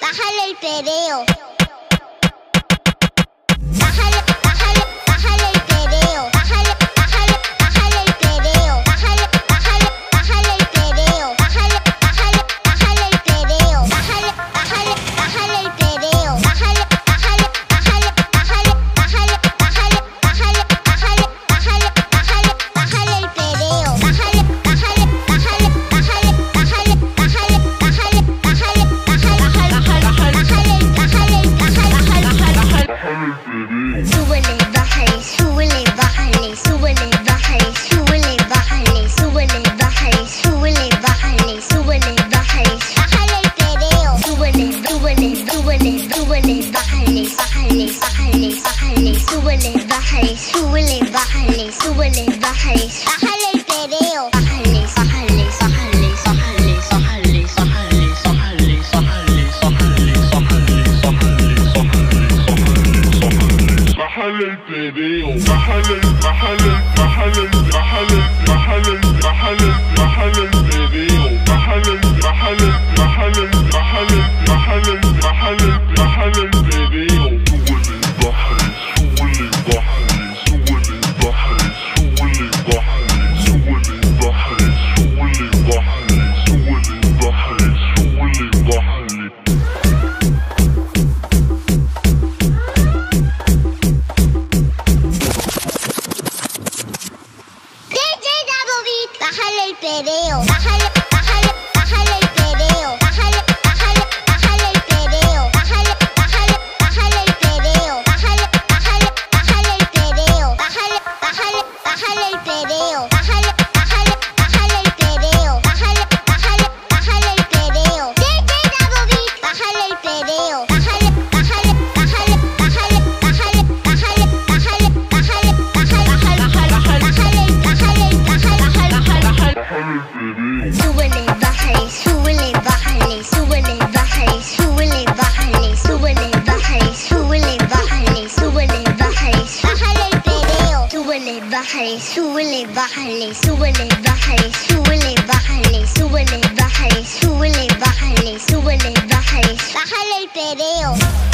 bájale el pereo. اللي هو اللي ضحني صحني صحني صحني هو اللي ضحني محل محل Bájale el pereo. Bájale. Bajale, bajale, sube, bajale, sube, bajale, sube, bajale, sube, bajale, sube, bajale, bajale, bajale, bajale, bajale, bajale, bajale,